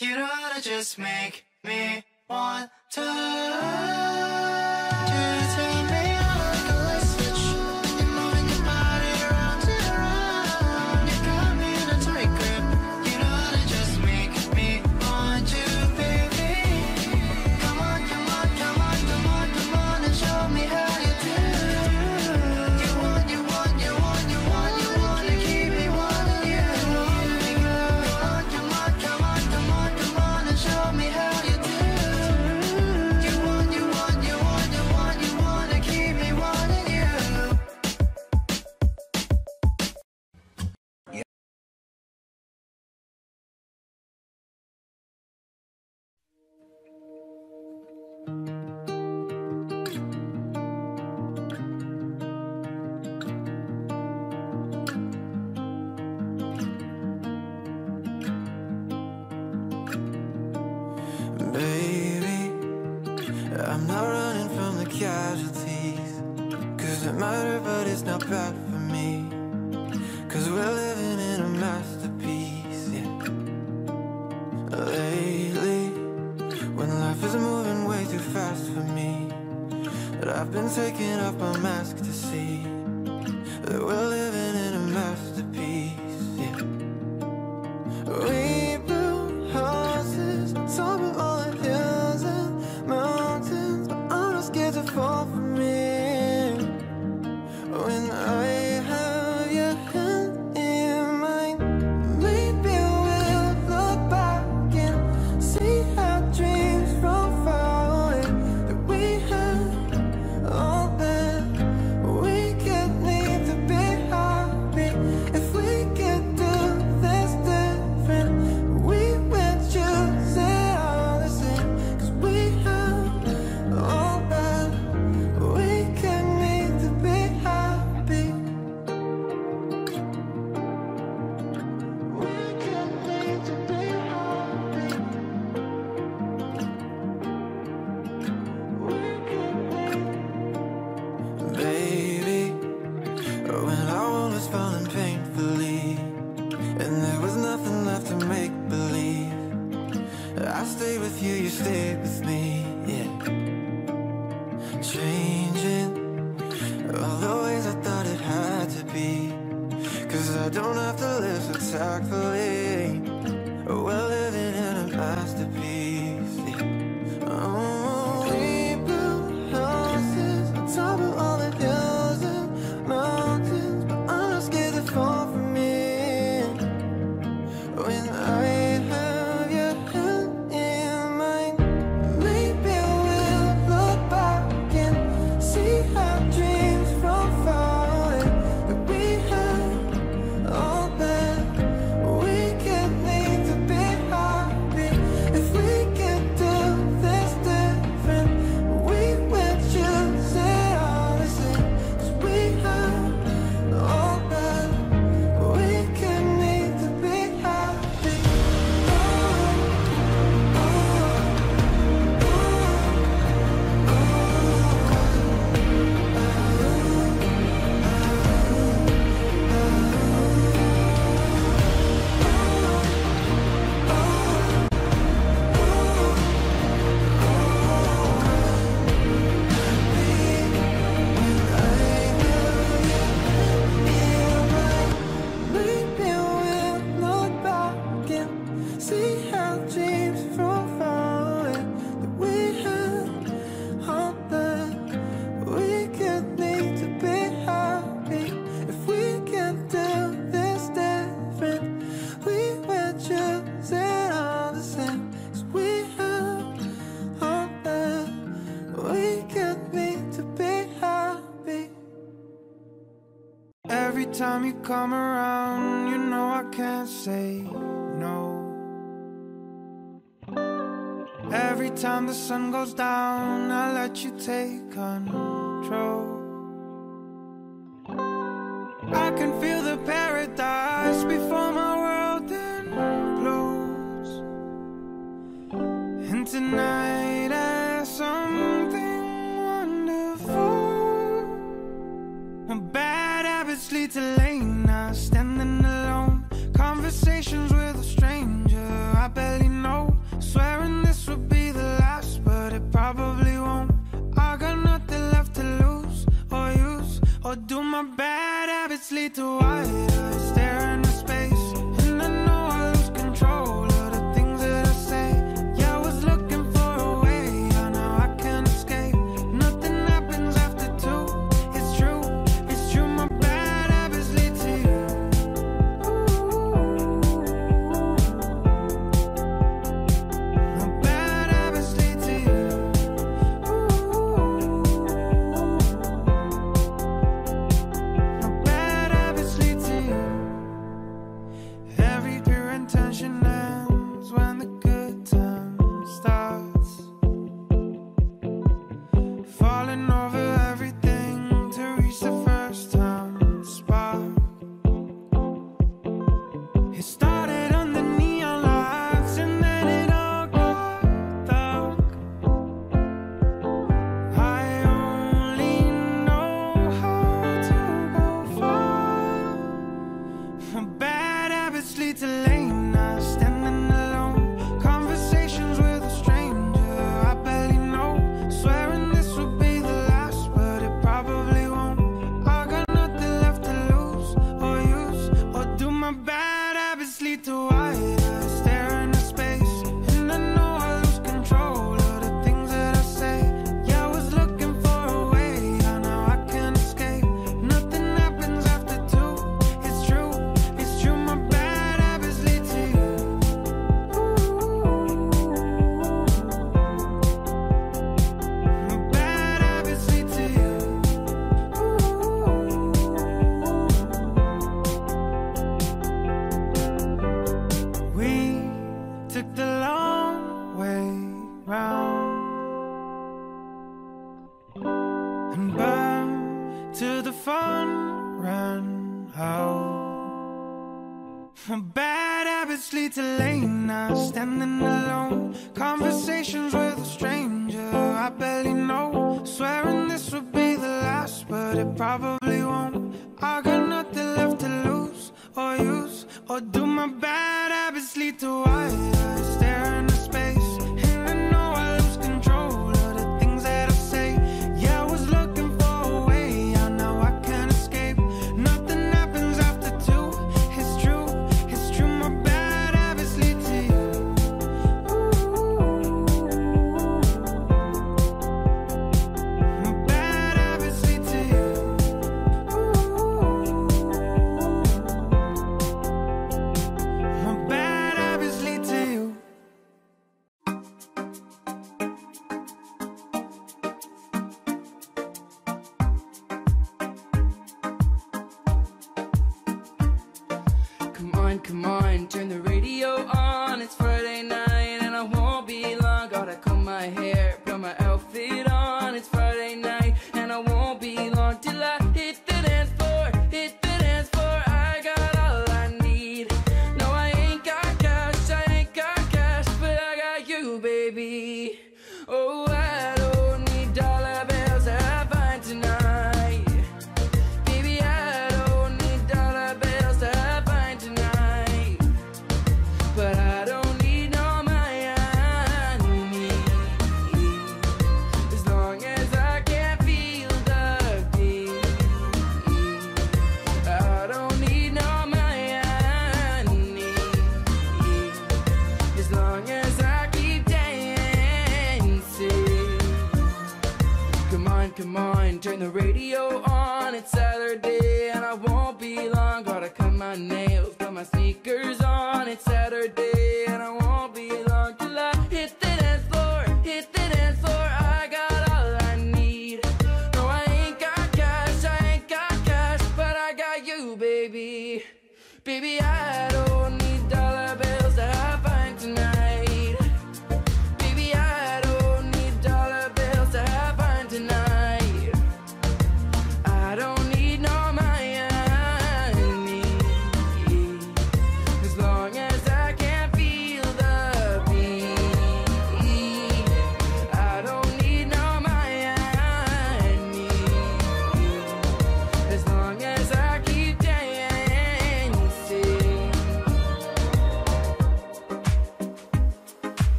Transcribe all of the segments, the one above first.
You know how to just make me want to. time you come around, you know I can't say no. Every time the sun goes down, I let you take control. I can feel the paradise before my world implodes. And tonight lead to lane now, standing alone. Conversations with a stranger I barely know. Swearing this would be the last, but it probably won't. I got nothing left to lose or use, or do my bad habits lead to what?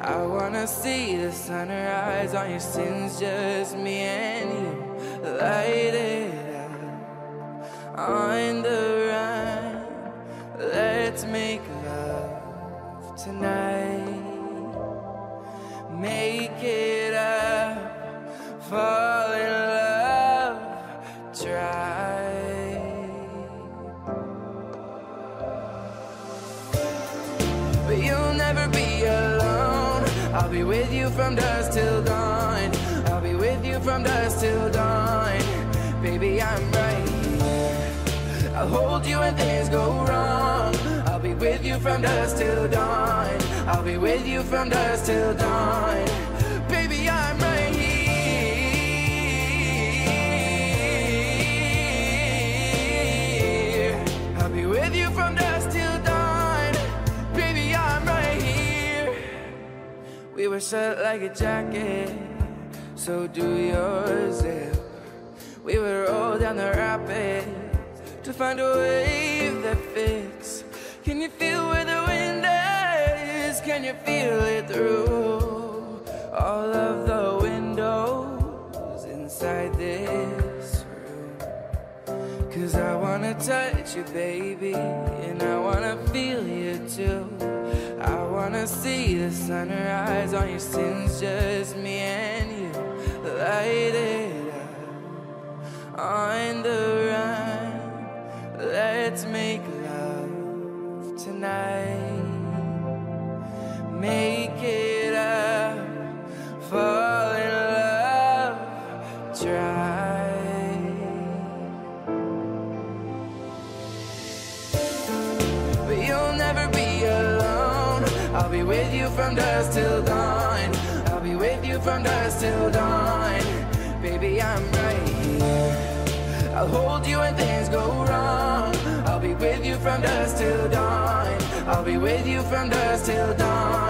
I wanna see the sunrise on your sins, just me and you. Light it up on the run. Let's make love tonight. Make it. from dusk till dawn. I'll be with you from dusk till dawn. Baby, I'm right here. I'll hold you when things go wrong. I'll be with you from dusk till dawn. I'll be with you from dusk till dawn. We were shut like a jacket, so do yours. Yeah. We were roll down the rapids to find a wave that fits. Can you feel where the wind is? Can you feel it through all of the windows inside this room? Cause I wanna touch you, baby, and I wanna feel you too. I wanna see the sunrise on your sins, just me and you. Light it up on the run. Let's make love tonight. Make it from dusk till dawn. I'll be with you from dusk till dawn. Baby, I'm right here. I'll hold you when things go wrong. I'll be with you from dusk till dawn. I'll be with you from dusk till dawn.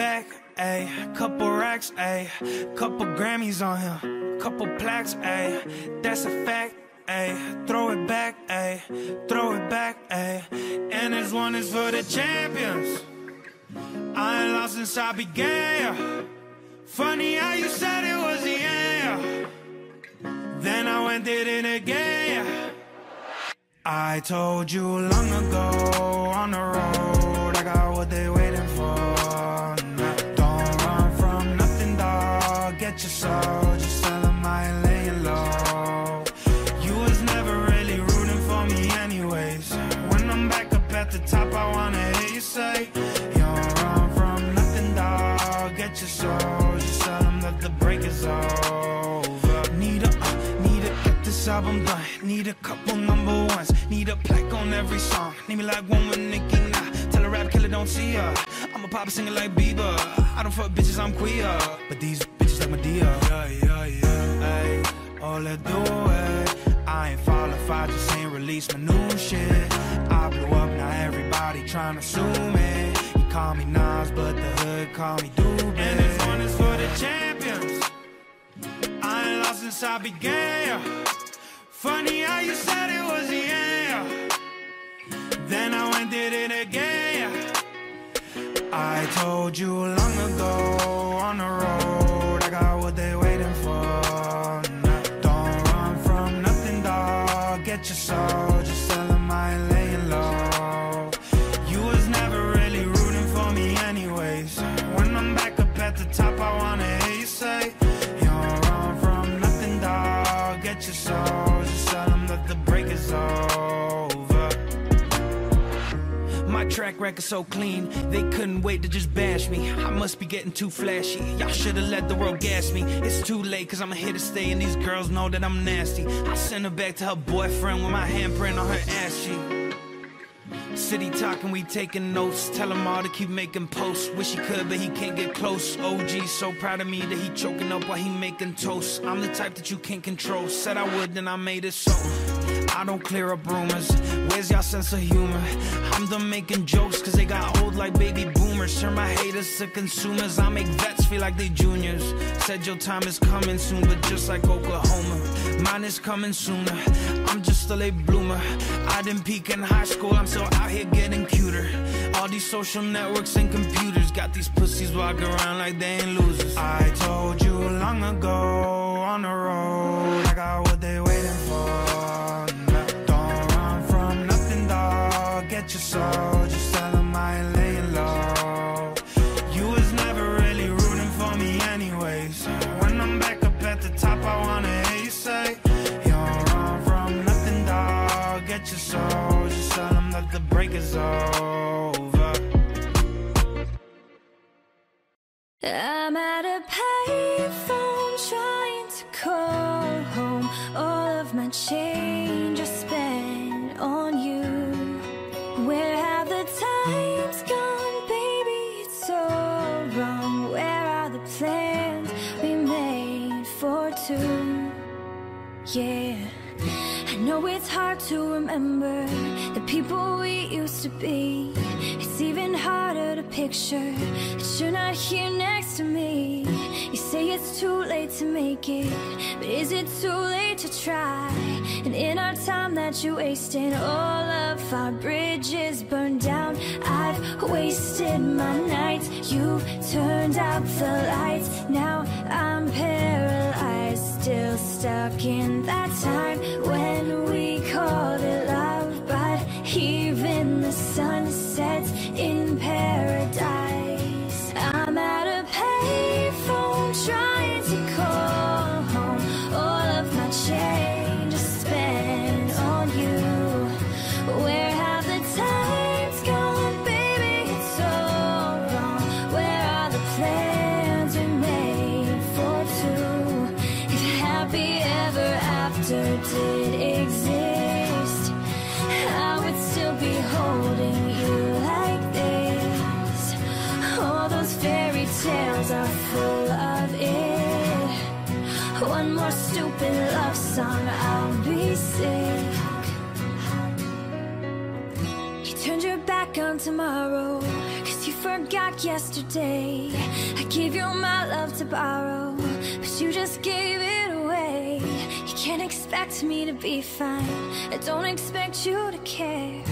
Back, ayy, couple racks, ayy, couple Grammys on him, couple plaques, ayy, that's a fact, ayy, throw it back, ayy, throw it back, ayy, and this one is for the champions. I ain't lost since I began. Funny how you said it was the end. Then I went it again. I told you long ago on the road, I got what they waiting this album done. Need a couple number ones. Need a plaque on every song. Need me like one with Nicki now. Tell a rap killer don't see her. I'm a pop singer like Bieber. I don't fuck bitches, I'm queer. But these bitches like my Madea. Yeah, yeah, yeah. Ay, all I do it. I ain't fall if I just ain't release my new shit. I blew up, now everybody tryna sue me. You call me Nas, but the hood call me Doobie. And this one is for the champions. I ain't lost since I began. Funny how you said it was the end. Then I went did it again. I told you long ago on the road, track record so clean, they couldn't wait to just bash me. I must be getting too flashy. Y'all should've let the world gas me. It's too late, cause I'm here to stay, and these girls know that I'm nasty. I send her back to her boyfriend with my handprint on her ass cheek. City talking, we taking notes. Tell him all to keep making posts. Wish he could, but he can't get close. OG so proud of me that he choking up while he making toast. I'm the type that you can't control. Said I would, then I made it so. I don't clear up rumors. Where's y'all sense of humor? I'm done making jokes cause they got old like baby boomers. Turn my haters to consumers. I make vets feel like they juniors. Said your time is coming soon, but just like Oklahoma, mine is coming sooner. I'm just a late bloomer. I didn't peak in high school, I'm still out here getting cuter. All these social networks and computers got these pussies walking around like they ain't losers. I told you long ago on the road, I got what they waiting that the break is over. I'm at a payphone trying to call home. All of my change I spent on you. Where have the times gone, baby? It's so wrong. Where are the plans we made for two? Yeah, I know it's hard to remember the people we used to be. It's even harder to picture that you're not here next to me. You say it's too late to make it, but is it too late to try? And in our time that you wasted, all of our bridges burned down. I've wasted my nights. You turned out the lights. Now I'm paralyzed, still stuck in that time when we called it love. Even the sun sets in paradise. Tomorrow, cause you forgot yesterday. I gave you my love to borrow, but you just gave it away. You can't expect me to be fine, I don't expect you to care.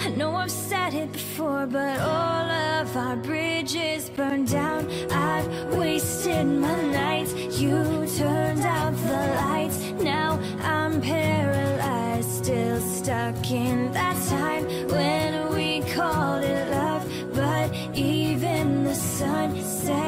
I know I've said it before, but all of our bridges burned down. I've wasted my nights, you turned out the lights. Now I'm paralyzed, still stuck in that time when even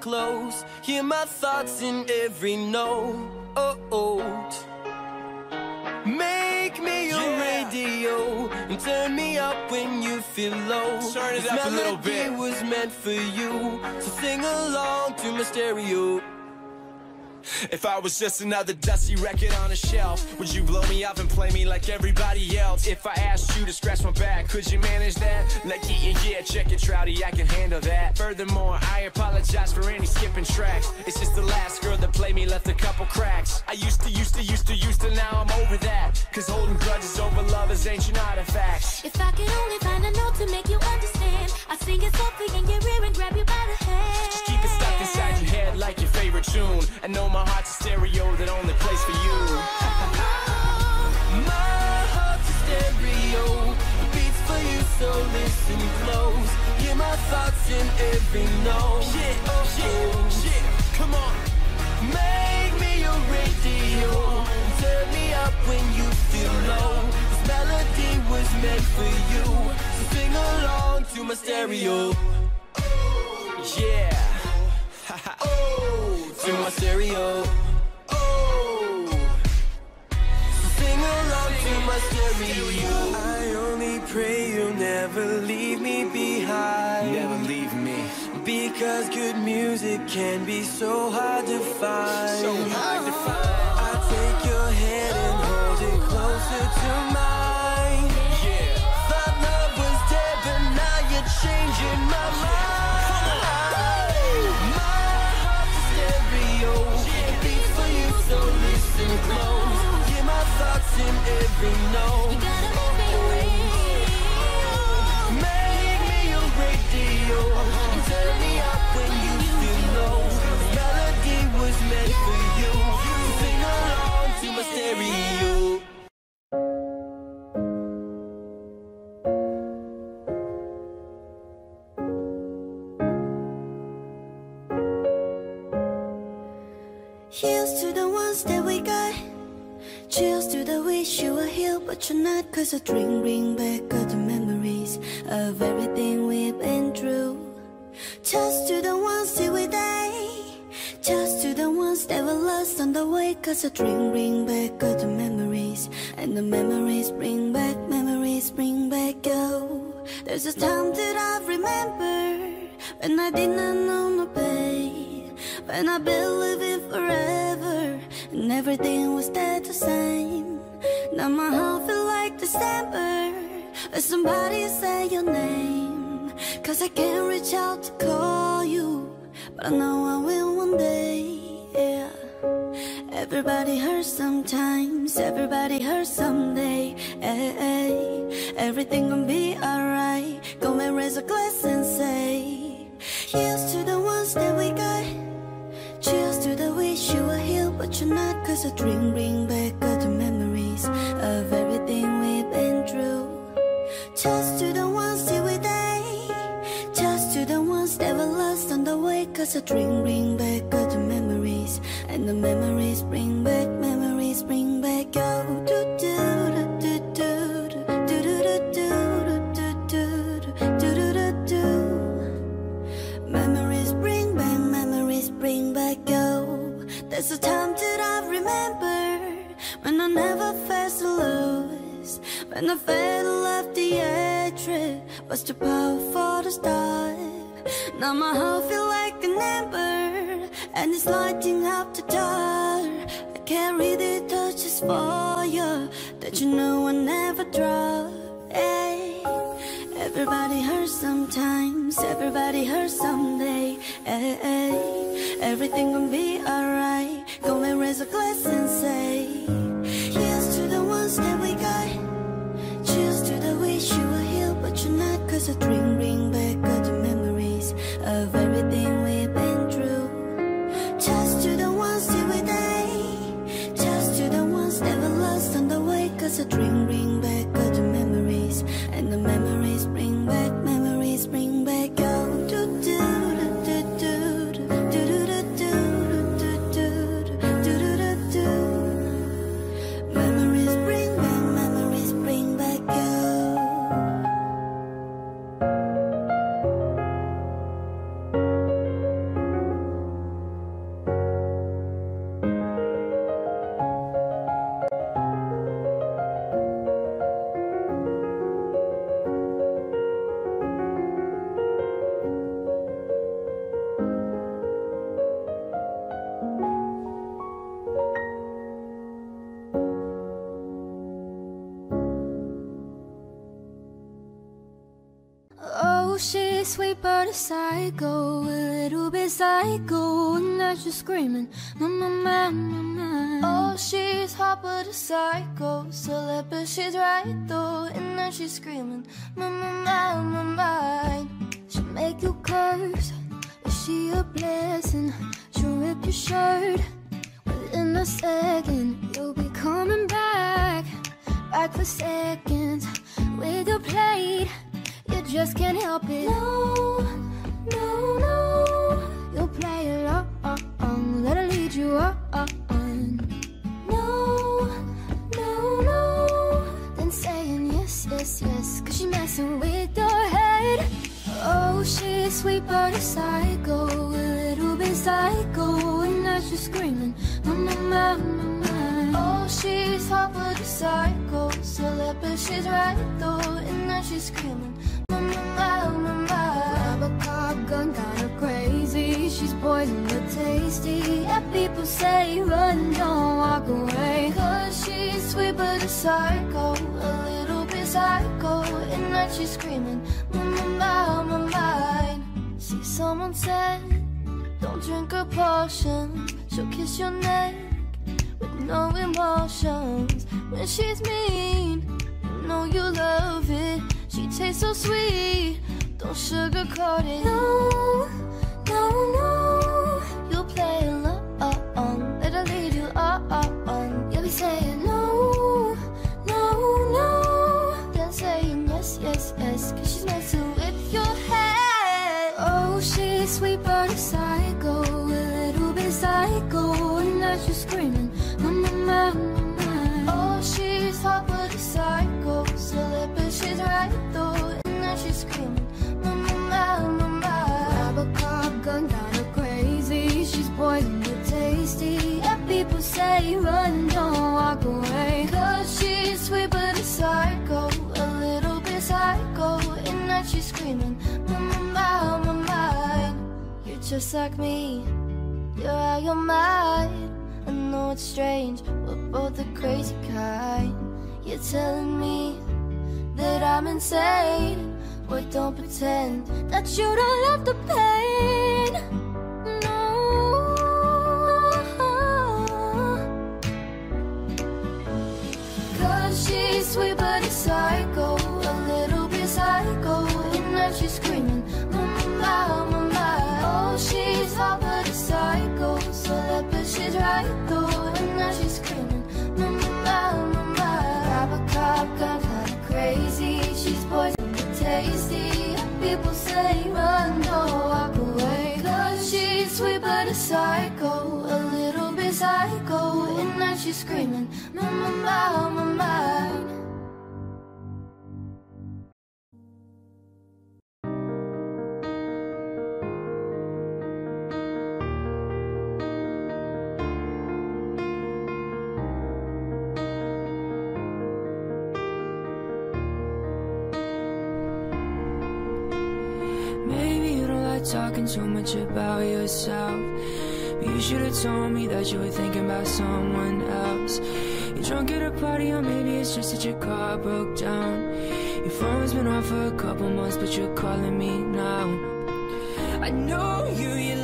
close. Hear my thoughts in every note. Oh, oh. Make me your radio and turn me up when you feel low. Turn it This up a little bit. was meant for you, so sing along to my stereo. If I was just another dusty record on a shelf, would you blow me up and play me like everybody else? If I asked you to scratch my back, could you manage that? Like, yeah, yeah, yeah, check it, Travie, I can handle that. Furthermore, I apologize for any skipping tracks. It's just the last girl that played me left a couple cracks. I used to, used to, used to, used to, now I'm over that. Cause holding grudges over love is ancient artifacts. If I could only find a note to make you understand, I sing it softly in your ear and grab you by the hand. Just keep it stuck inside your head like your favorite tune. I know my heart's a stereo that only plays for you. My heart's a stereo, it beats for you, so listen close. Hear my thoughts in every note. Yeah, oh, yeah, oh. yeah, come on. Make me your radio, turn me up when you feel low. This melody was meant for you, so sing along to my stereo. Yeah. Oh, my stereo. Oh, sing along to my stereo. I only pray you'll never leave me behind. Never leave me. Because good music can be so hard to find. So hard to find. I take your hand and hold it closer to mine. Yeah. Thought love was dead, but now you're changing my mind. Listen close. Hear my thoughts in every note. You gotta make me real. Make me your radio. And turn me up when you feel low. Melody was meant for you. So sing along to my stereo. But. Cause a drink bring back all the memories of everything we've been through. Toast to the ones till we die. Toast to the ones that were lost on the way. Cause a drink bring back all the memories. And the memories bring back, memories bring back you. There's a time that I remember when I did not know no pain. When I believed in forever and everything was dead the same. Now my heart feel like December when somebody say your name. Cause I can't reach out to call you, but I know I will one day. Yeah. Everybody hurts sometimes, everybody hurts someday. Hey, hey. Everything gonna be alright. Go and raise a glass and say, Here's to the ones that we got. Cheers to the wish you were here, but you're not. Cause a drink bring sweet but a psycho, a little bit psycho, and now she's screaming, my, my, my, my, my. Oh, she's hot but a psycho, celeb but she's right though, and now she's screaming, my, my, my, my, my. She'll make you curse, is she a blessing? She'll rip your shirt within a second. You'll be coming back, back for seconds with your plate. Just can't help it. No, no, no. You'll play along, let her lead you on. No, no, no. Then saying yes, yes, yes. Cause she's messing with your head. Oh, she's sweet but a psycho, a little bit psycho. And now she's screaming, mama, mama, mama. Oh, she's hot but a psycho, celeb but she's right though. And now she's screaming, people say run, don't walk away. Cause she's sweet but a psycho, a little bit psycho. And now she's screaming, mama, mama, mine. See, someone said, don't drink her potion. She'll kiss your neck with no emotions. When she's mean, you know you love it. She tastes so sweet, don't sugarcoat it. No, no, no. You'll play along, let her lead you on. You'll be saying no, no, no. Then saying yes, yes, yes. Cause she's messing with your head. Oh, she's sweet but a psycho, a little bit psycho. And now she's screaming, mama, mama, mama. But a psycho, celeb but she's right though. And now she's screaming, mama, mama, mama. Grab a cop gun, got her crazy. She's poison but tasty. Yeah, people say run, don't walk away. Cause she's sweet but a psycho, a little bit psycho. And now she's screaming, mama, mama, mine. You're just like me, you're out your mind. I know it's strange, we're both the crazy kind. You're telling me that I'm insane. Boy, don't pretend that you don't love the pain. No. Cause she's sweet but a psycho, a little bit psycho. And now she's screaming, sweet but a psycho, a little bit psycho. And now she's screaming, mama, mama, mine. Maybe much about yourself. You should have told me that you were thinking about someone else. You're drunk at a party, or maybe it's just that your car broke down. Your phone's been off for a couple months, but you're calling me now. I know you, you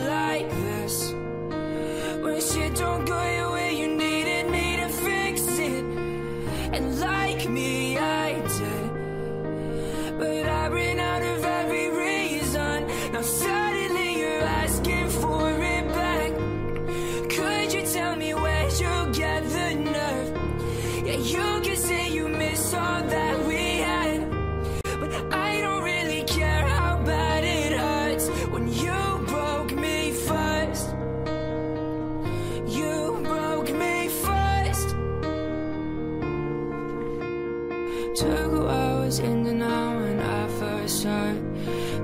was in denial when I first heard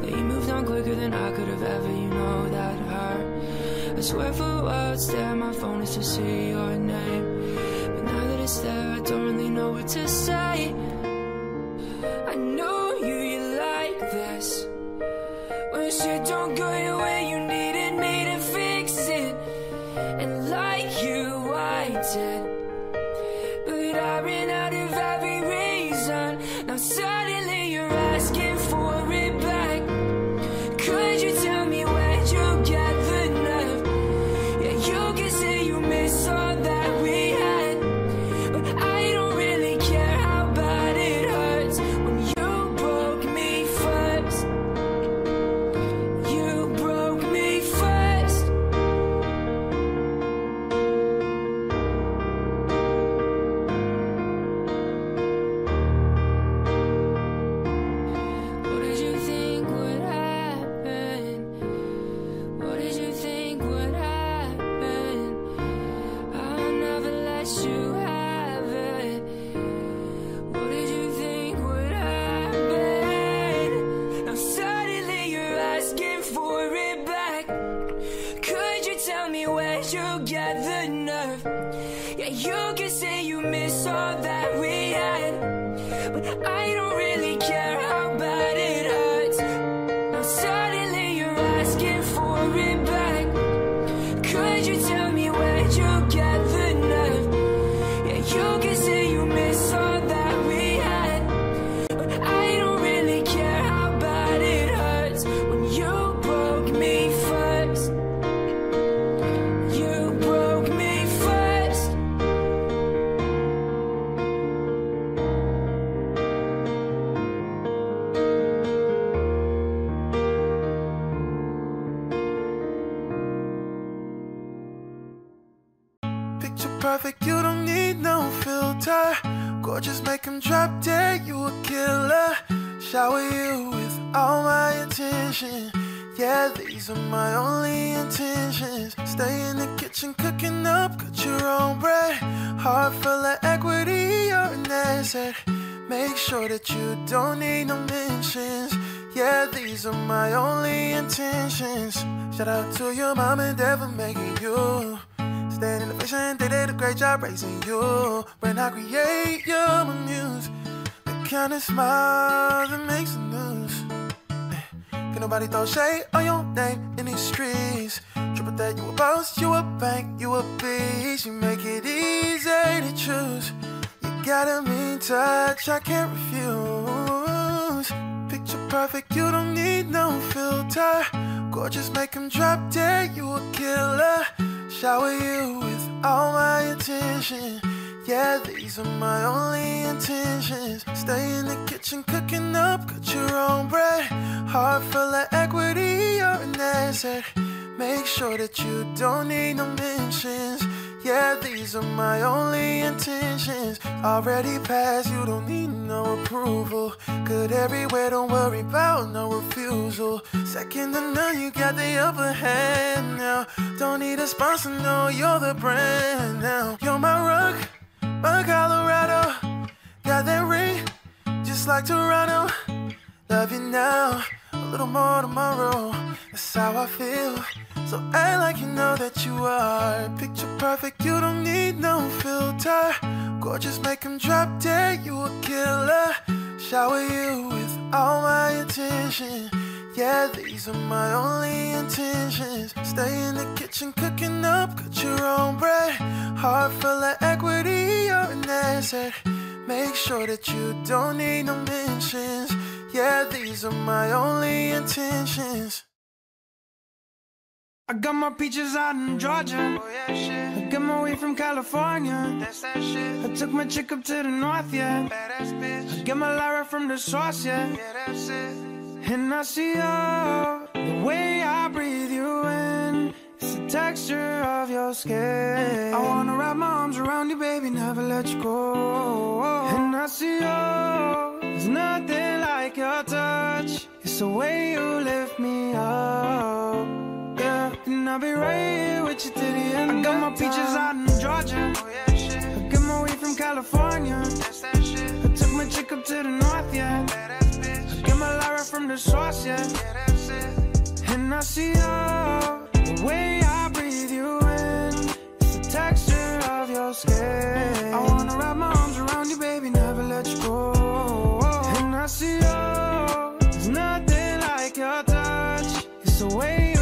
that you moved on quicker than I could have ever. You know that hurt. I swear for stare at my phone just to see your name. But now that it's there, I don't really know what to say. I know you, you like this. When shit don't go your Drop dead, you a killer. Shower you with all my attention. Yeah, these are my only intentions. Stay in the kitchen, cooking up, cut your own bread. Heart full of equity, you're an asset. Make sure that you don't need no mentions. Yeah, these are my only intentions. Shout out to your mom and dad for making you. They did a great job raising you. When I create, my muse. The kind of smile that makes the news. Can nobody throw shade on your name in these streets? Triple that, you a boss, you a bank, you a beast. You make it easy to choose. You got a mean touch, I can't refuse. Picture perfect, you don't need no filter. Gorgeous, make him drop dead, you a killer. Shower you with all my attention. Yeah, these are my only intentions. Stay in the kitchen, cooking up, cut your own bread. Heart full of equity, you're an asset. Make sure that you don't need no mentions. Yeah, these are my only intentions. Already passed, you don't need no approval. Good everywhere, don't worry about no refusal. Second to none, you got the upper hand now. Don't need a sponsor, no, you're the brand now. You're my rock, my Colorado. Got that ring, just like Toronto. Love you now, little more tomorrow. That's how I feel. So act like you know that you are. Picture perfect, you don't need no filter. Gorgeous, make him drop dead, you a killer. Shower you with all my attention. Yeah, these are my only intentions. Stay in the kitchen, cooking up, cut your own bread. Heart full of equity, you're an asset. Make sure that you don't need no mentions. Yeah, these are my only intentions. I got my peaches out in Georgia. Oh, I got my weed from California. I took my chick up to the north, yeah. I get my Lyra from the source, yeah. And I see you, the way I breathe you in. It's the texture of your skin. I wanna wrap my arms around you, baby, never let you go. And I see you, there's nothing like your touch. It's the way you lift me up. Yeah, and I'll be right here with you to the end. I got my peaches out in Georgia. Oh, I got my weed from California. I took my chick up to the north, yeah. I get my Lyra from the source, yeah. And I see you, the way I breathe you in. It's the texture of your skin. I wanna wrap my arms around you, baby, never let you go. I see you, there's nothing like your touch. It's the way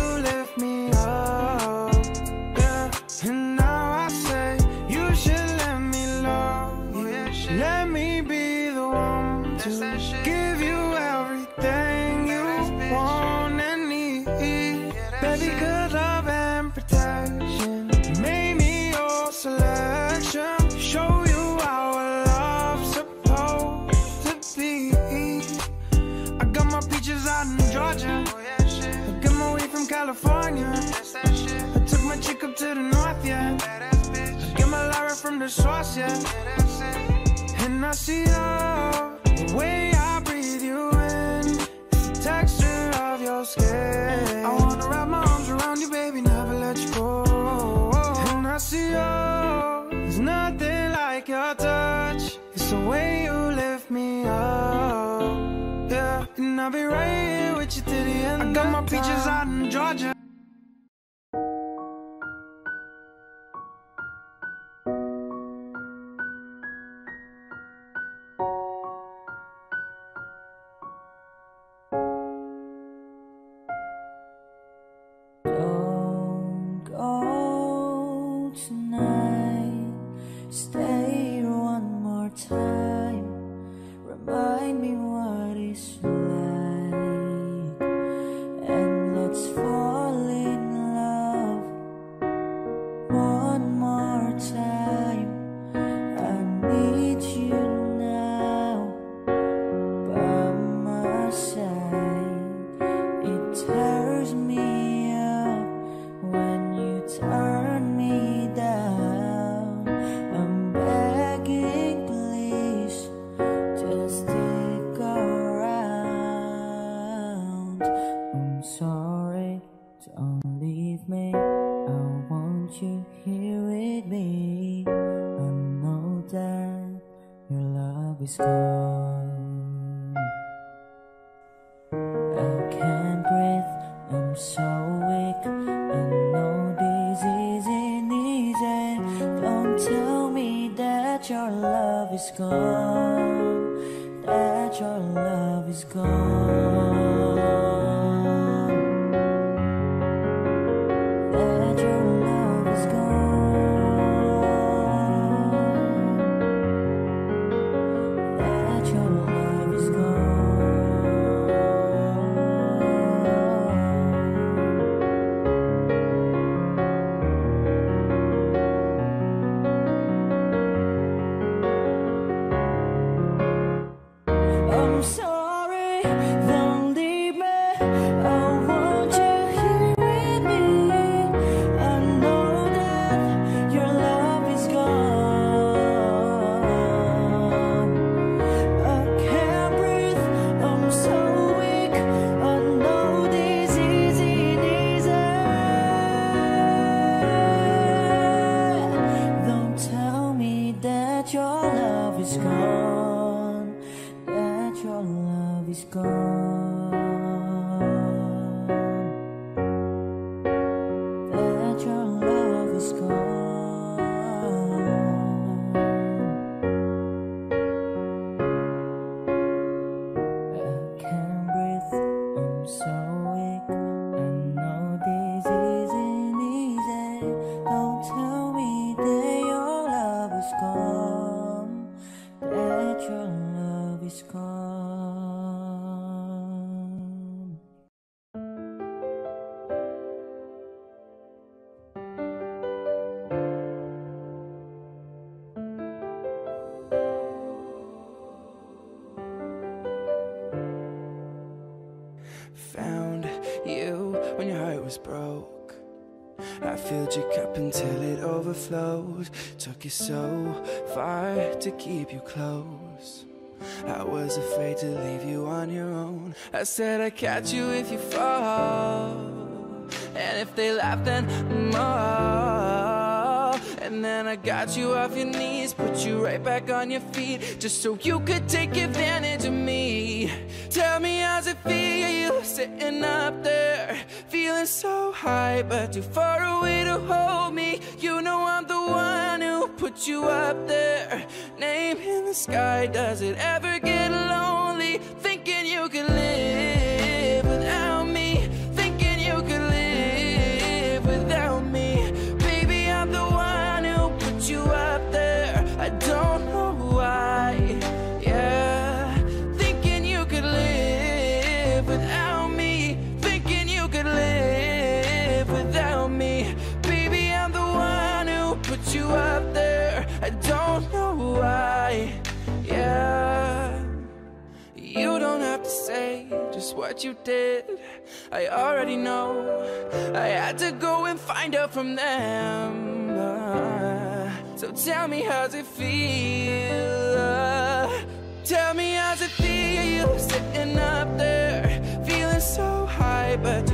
California. I took my chick up to the north, yeah. I get my Lyra from the source, yeah. And I see you, the way I breathe you in. The texture of your skin. I wanna wrap my arms around you, baby, never let you go. And I see you, there's nothing like your touch. It's the way you lift me up. I'll be right here with you till the end. I got my peaches out in Georgia. Overflowed. Took you so far to keep you close. I was afraid to leave you on your own. I said I'd catch you if you fall. And if they laugh, then more. And then I got you off your knees, put you right back on your feet, just so you could take advantage of me. Tell me how's it feel you? sitting up there, feeling so high, but too far away to hold me. You know one who put you up there. Name in the sky, does it ever get you did. I already know. I had to go and find out from them. Uh, so tell me, how's it feel? Uh, tell me, how's it feel sitting up there, feeling so high, but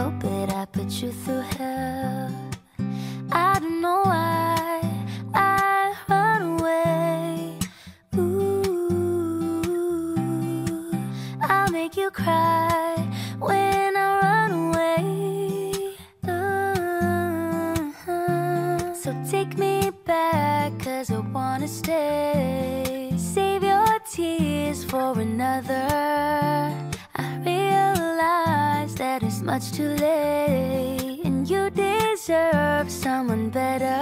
help it, I put you through hell. I don't know why I run away. Ooh, I'll make you cry. much too late And you deserve someone better.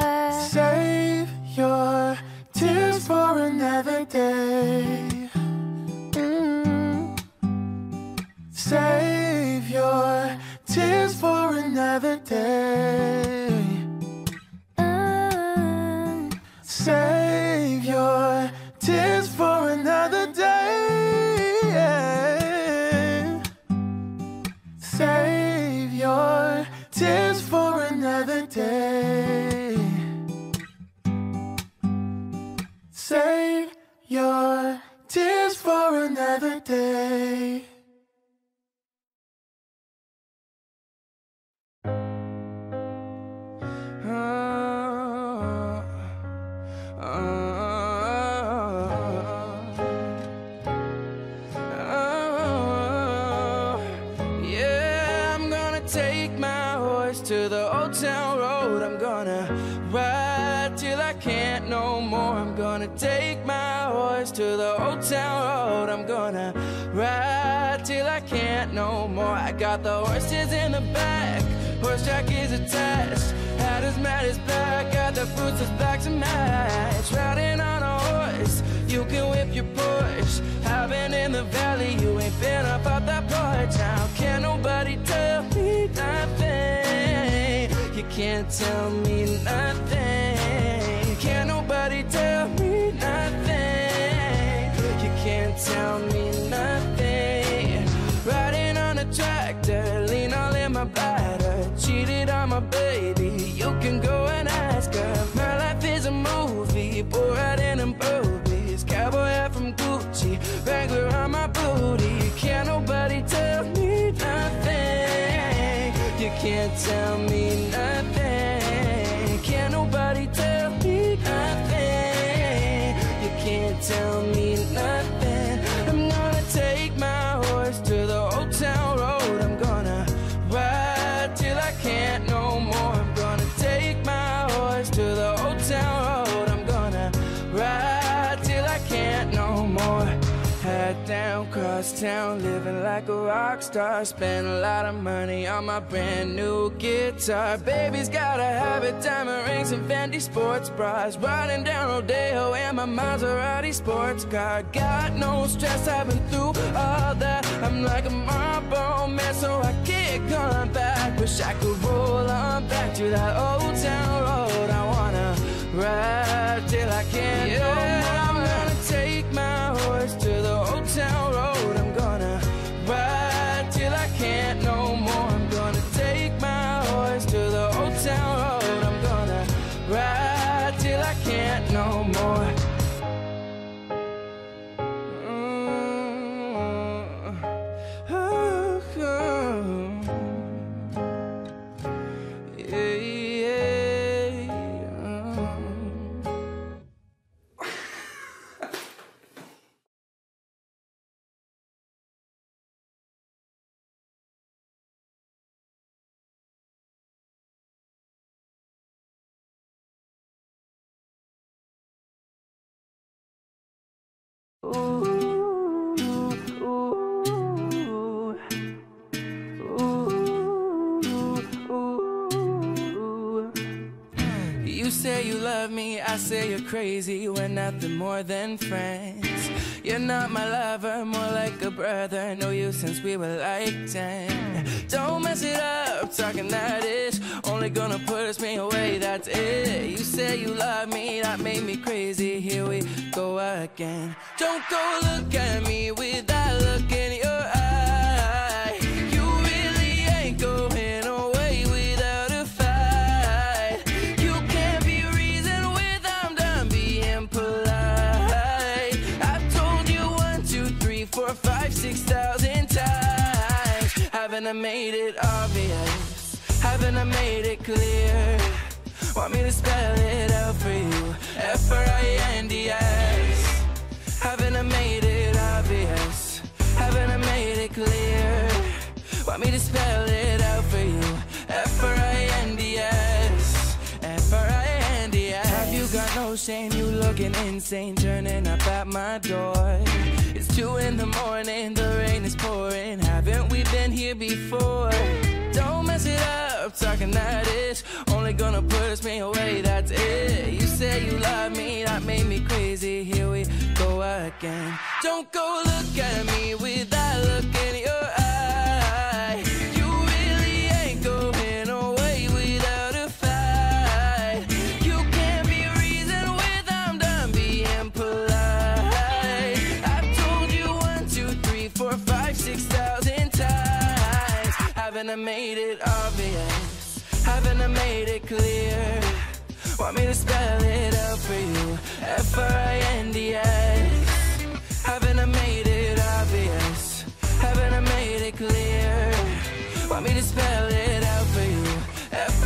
Save your tears for another day. Mm. Save your tears for another day. Save your tears for another day. got the horses in the back, horsejack is attached. Had as mad as black, got the boots as black to match. Riding on a horse, you can whip your Porsche. Having in the valley, you ain't been up out that porch. Now can nobody tell me nothing? You can't tell me nothing. factor. Lean all in my bladder. Cheated on my baby. You can go town, living like a rock star. Spent a lot of money on my brand new guitar. Baby's got a habit, diamond rings and Fendi sports bras. Riding down Rodeo in my Maserati sports car. Got no stress, I've been through all that. I'm like a marble oh man, so I keep going back. Wish I could roll on back to that old town road. I wanna ride till I can't no more. I'm gonna take my horse to the old town road. Crazy. We're nothing more than friends. You're not my lover, more like a brother. Know you since we were like 10. Don't mess it up, talking that ish. Only gonna push me away, that's it. You say you love me, that made me crazy. Here we go again. Don't go look at me with that look in your eye. Haven't I made it clear? Want me to spell it out for you? F R I N D S. Haven't I made it obvious? Haven't I made it clear? Want me to spell it out for you? F R I N D S. F R I N D S. Have you got no shame? You looking insane, turning up at my door. It's two in the morning, the rain is pouring. Haven't we been here before? Up, talking that ish. Only gonna push me away, that's it. You say you love me, that made me crazy. Here we go again. Don't go look at me with that look in your eye. You really ain't going away without a fight. You can't be reasoned with, I'm done being polite. I've told you one, two, three, four, five, six thousand times. Haven't I made it obvious? Clear? Want me to spell it out for you? F R I N D S. Haven't I made it obvious? Haven't I made it clear? Want me to spell it out for you? F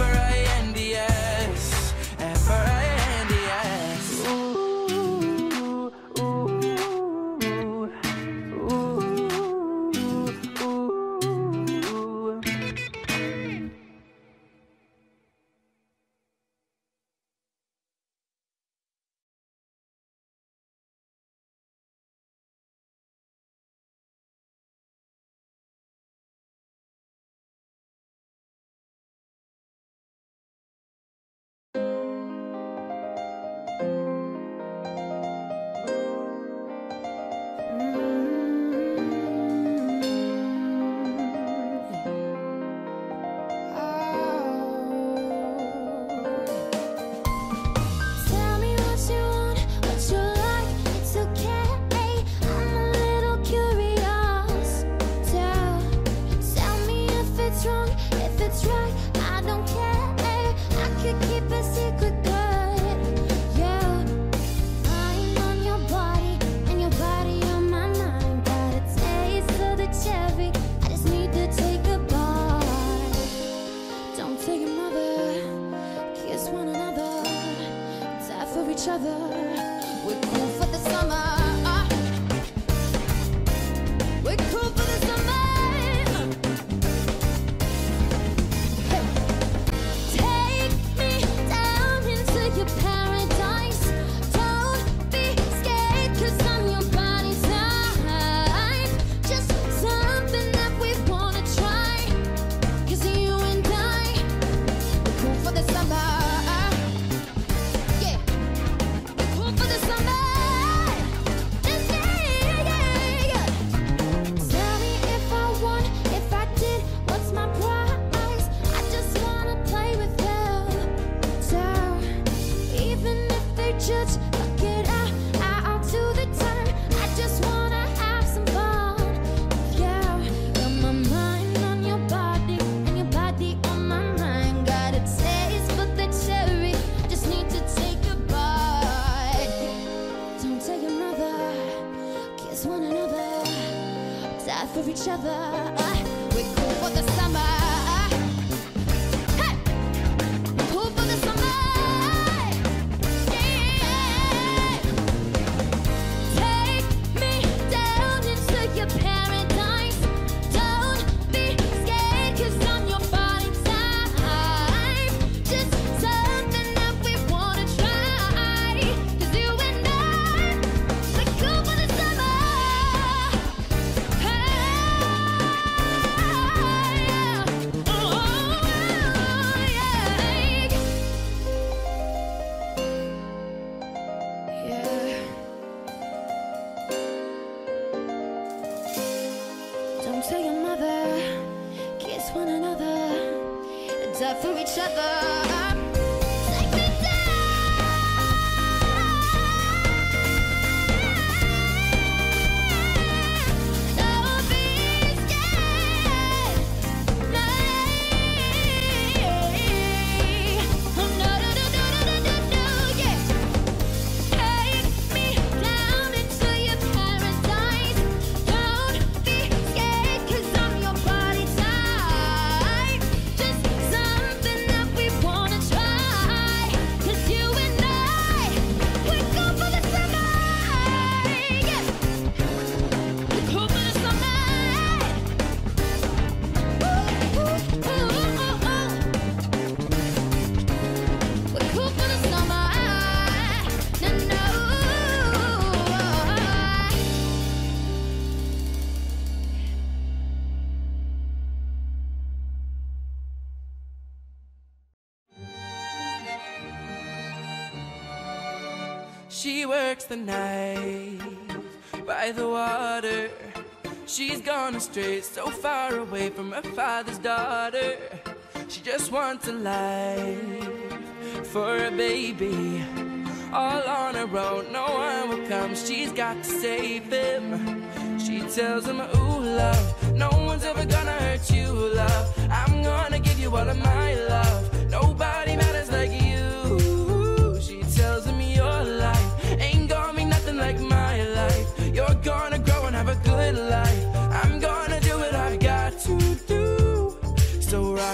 Works the night by the water. She's gone astray, so far away from her father's daughter. She just wants a life for a baby. All on her own, no one will come. She's got to save him. She tells him, Ooh, love, no one's ever gonna hurt you, love. I'm gonna give you all of my love.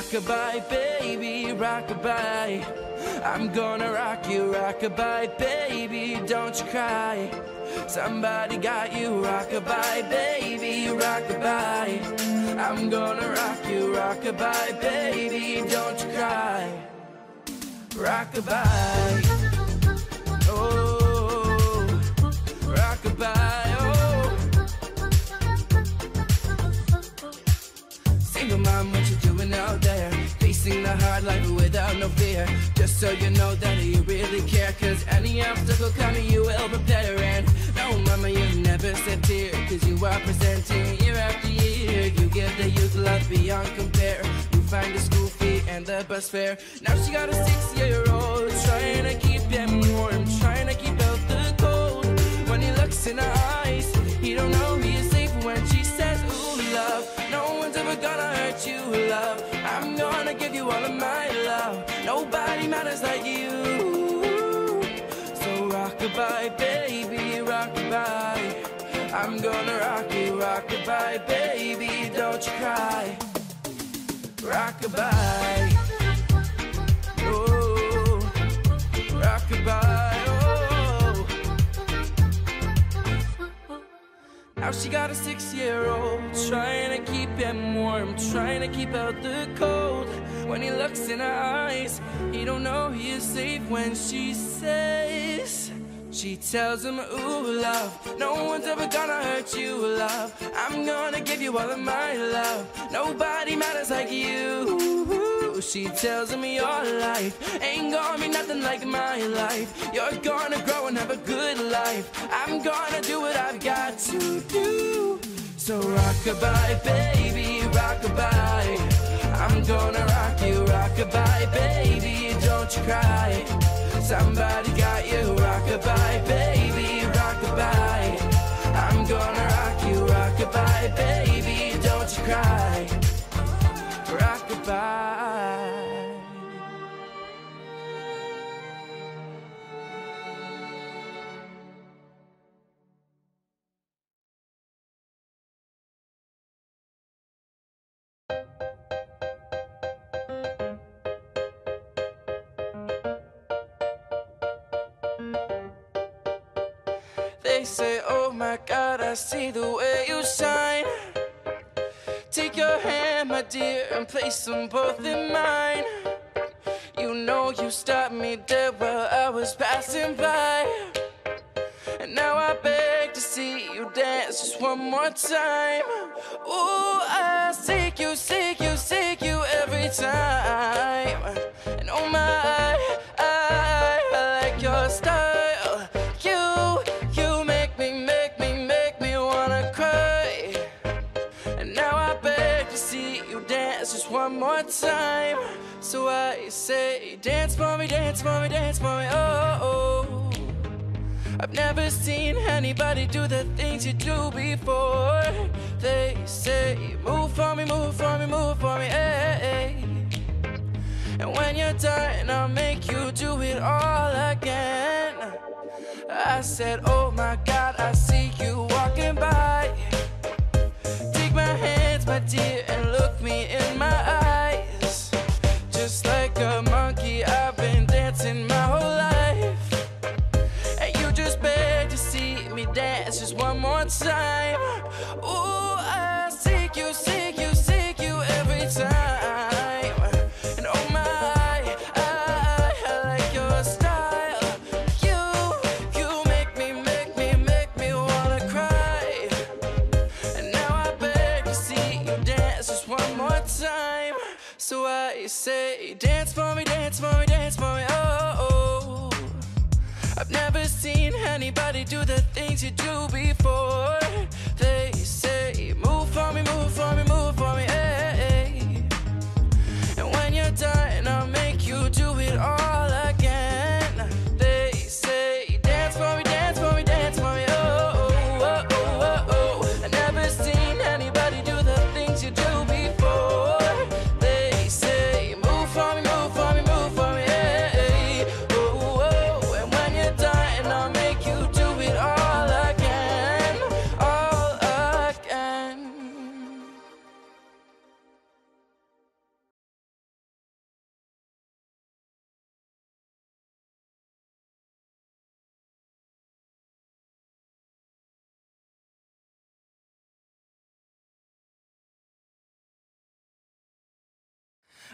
Rockabye, baby, rockabye. I'm gonna rock you, rockabye, baby, don't you cry. Somebody got you, rockabye, baby, rockabye. I'm gonna rock you, rockabye, baby, don't you cry. Rockabye, oh, rockabye, out there? Facing the hard life without no fear. Just so you know that you really care. Cause any obstacle coming, you will prepare. And no, mama, you've never said tear. Cause you are presenting year after year. You give the youth love beyond compare. You find the school fee and the bus fare. Now she got a six year old. Trying to keep him warm. Trying to keep out the cold. When he looks in her eyes, he don't know gonna hurt you, love. I'm gonna give you all of my love. Nobody matters like you. So rockabye, baby, rockabye. I'm gonna rock you, rockabye, baby, don't you cry. Rockabye. Oh, rockabye. Oh. Now she got a six year old, trying to keep him warm, trying to keep out the cold. When he looks in her eyes, he don't know he is safe when she says, she tells him, Ooh, love, no one's ever gonna hurt you, love. I'm gonna give you all of my love. Nobody matters like you. She tells him your life ain't gonna be nothing like my life. You're gonna grow and have a good life. I'm gonna do what I've got to do. So rockabye, baby, rockabye. I'm gonna rock you, rockabye, baby, don't you cry. Somebody got you, rockabye, baby, rockabye. I'm gonna rock you, rockabye, baby, don't you cry. The way you shine. Take your hand, my dear, and place them both in mine. You know you stopped me dead while I was passing by. And now I beg to see you dance just one more time. Ooh, I seek you, seek you, seek you every time. And oh my, dance for me, dance for me, dance for me, oh, oh. oh. I've never seen anybody do the things you do before. They say, move for me, move for me, move for me, hey. And when you're done, I'll make you do it all again. I said, oh my God, I see you walking by. Take my hands, my dear, and look me in my eyes. Just like a I've never seen anybody do the things you do before. They say, move for me, move for me, move for me,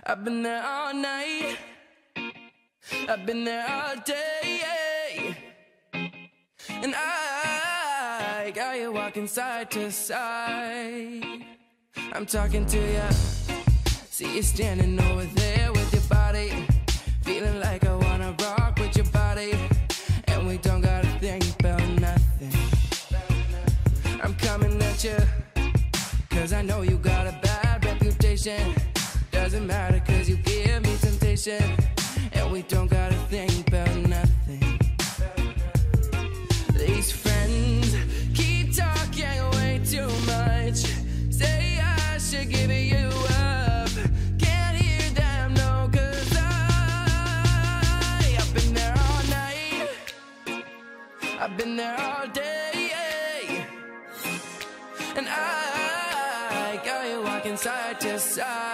I've been there all night. I've been there all day. And I got you walking side to side. I'm talking to ya. See you standing over there with your body. Feeling like I wanna rock with your body. And we don't gotta think about nothing. I'm coming at you. Cause I know you got a bad reputation. Doesn't matter cause you give me temptation. And we don't gotta think about nothing. These friends keep talking way too much. Say I should give you up. Can't hear them, no, I, I've been there all night. I've been there all day. And I got you walking side to side.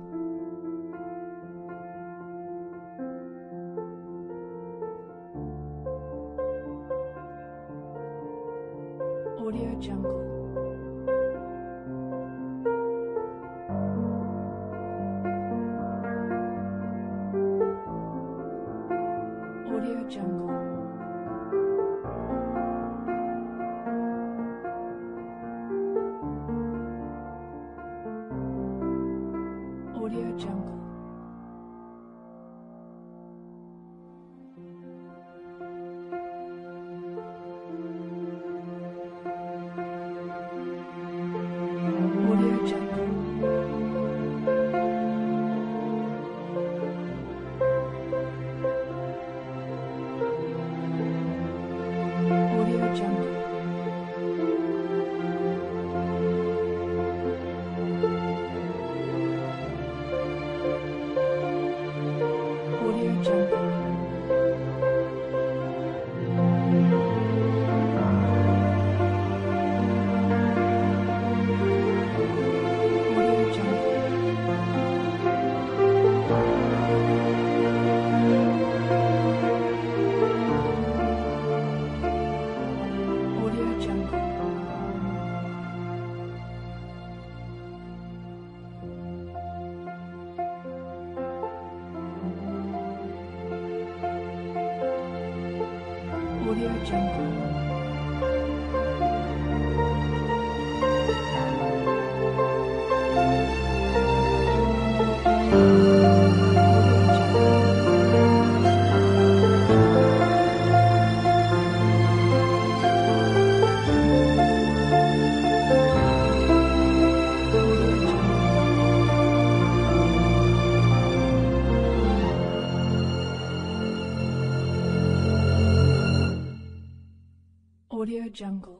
Jungle.